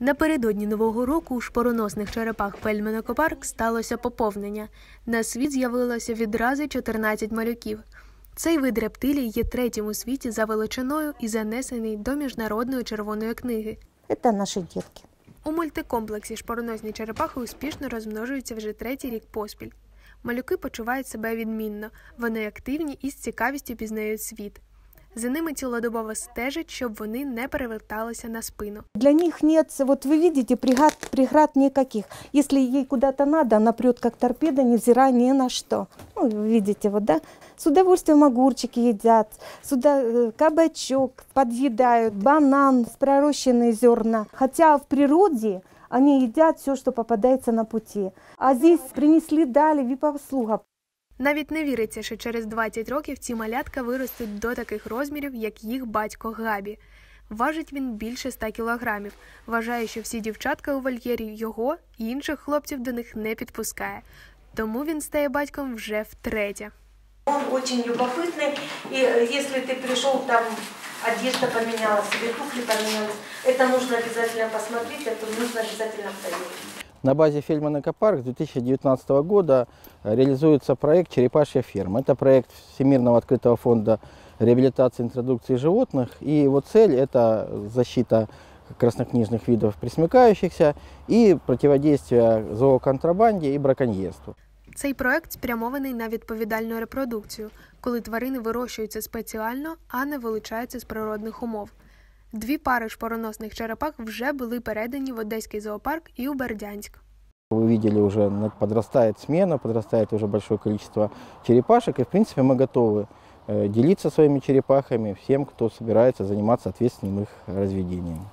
Напередодні нового року у шпороносних черепах Фельдман-Екопарк сталося поповнення. На світ з'явилося відразу 14 малюків. Цей вид рептилій є третім у світі за величиною і занесений до міжнародної червоної книги. Это наши детки. У мультикомплексі шпороносні черепахи успішно розмножуються вже третій рік поспіль. Малюки почувають себе відмінно, вони активні і з цікавістю пізнають світ. За ними цілодобово стежать, щоб вони не переверталися на спину. Для них нет, вот вы видите, преград, преград никаких. Если ей куда-то надо, она прет как торпеда, невзирая ни на что. Ну, видите, вот, да? С удовольствием огурчики едят, сюда э, кабачок подъедают, банан, пророщенные зерна. Хотя в природе они едят все, что попадается на пути. А здесь принесли, дали, випослуга. Навіть не віриться, що через 20 років ці малятка виростуть до таких розмірів, як їх батько Габі. Важить він більше 100 кілограмів. Вважає, що всі дівчатка у вольєрі його і інших хлопців до них не підпускає. Тому він стає батьком вже втретє. Он очень любопытный, и э, если ты пришел, там одежда поменялась, или туфли поменялись, это нужно обязательно посмотреть, это нужно обязательно проверить. На базе Фельдман Экопарк с 2019 года э, реализуется проект «Черепашья ферма». Это проект Всемирного открытого фонда реабилитации и интродукции животных. И его цель – это защита краснокнижных видов пресмыкающихся и противодействие зооконтрабанде и браконьерству. Цей проект спрямований на відповідальну репродукцію, коли тварини вирощуються спеціально, а не вилучаються з природних умов. Дві пари шпороносних черепах вже були передані в Одеський зоопарк і у Бердянськ. Вы видели, уже на- подрастает смена, подрастает уже большое количество черепашек. И, в принципе, мы готовы э, делиться своими черепахами всем, кто собирается заниматься ответственным их разведением.